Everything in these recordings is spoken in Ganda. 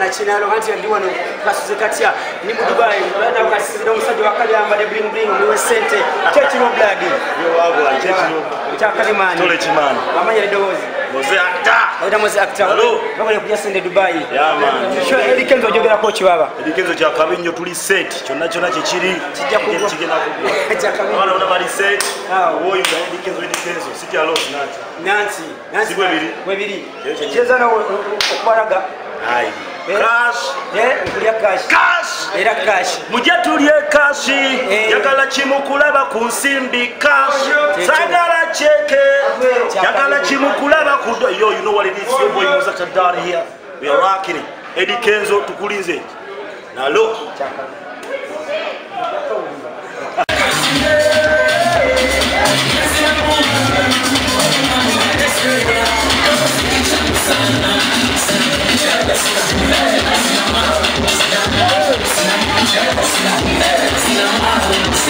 na china anachinalo kanti yandiwano kasuze katia ni mu dubai bana kasizira msaji wakali ambadde blingbling niwe sente kyeki nobladi yowabula kyeki mani tole mama ya akta akta kimani amanya ya kuja sente dubai ya man kenzo kochi ojogerako kibaba kenzo cha nnyo tuli set chona chona chichiri wana set kenzo kenzo kyonna kyonna kyekiri kigenakubaanaonabalieoyoedikenzo sikyalosinanti webiri kyezana ai Eh, era kash mujja tulye kasi njagala eh. kimu kulaba ku nsimbi kash sagala ceke njagala kimu kulaba kuyoyunowalirisiyobwoyimuzakadarihia werakiri edikenzo tukulinze nalo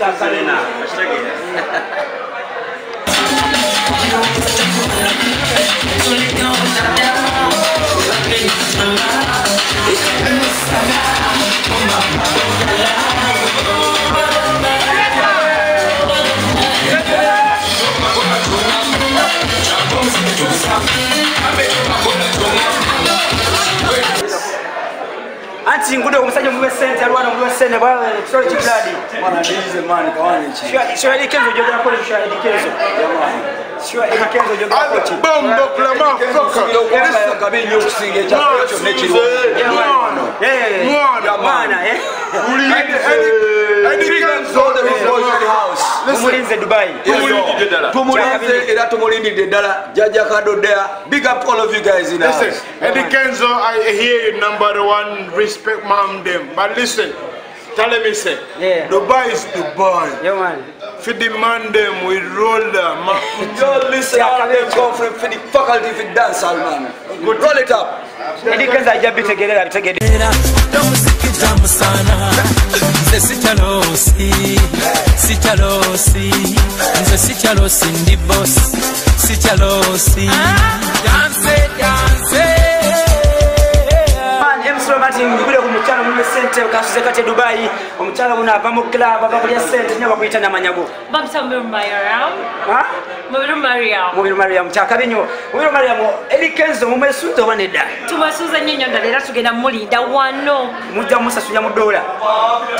Chacarena. Chacarena. Huyo mwe sente alwana mwe sente bwana sio chikadi. Bwana ndize mani kawani chi. Sio ile kenzo jojo yako sio ile kenzo. Jamani. Sio ile kenzo jojo yako chi. Bombo kula mafoka. Yesu kabili usinge cha hicho mechi. Mwana. Eh. Mwana. Mwana eh. Uli. Hadi kenzo. tumulinze dubai tumulinze era tumulindidde ddala jaja kado, kadodeya big up all of you guys in listen, house. Eddie Kenzo, I hear you number one, respect mom them. But listen, tell me say, yeah. Dubai is Dubai. Yeah, man. For the man them, we roll them. Yo, listen, all them come from for the faculty for dance, man. Good. Roll it up. Eddie Kenzo, I just be together, I'm together. tamusana nze sikyalosi sikyalosi nze sikyalosi ndi bos sikyalosi dance dance E omukyala mume sente okasuze kati edubayi omukyala guno ava mu club abakulya sente nyo bakuyita namanyago mubiru mariam kyakabi nyo mubiru mariam erikenzo mumwesunza oba nedda tumwesunza nyo nyo ndala era tugenda mulinda wano mujja mumusasulira mu doola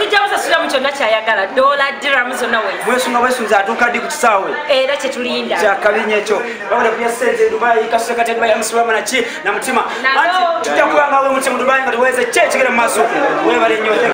tujja musasulira mu kyonna kyayagala doola diramu zonna we mwesunga mwesunza atuuka ddi ku kisaawe era kyetulinda kyakabi nyo ekyo bakuda kulya sente edubayi kasuze kati edubayi amusibamanaki namutima anti tujja kubangawe mutya mu dubayi nga tuweze kye ekigere mu maaso Bueno, niño.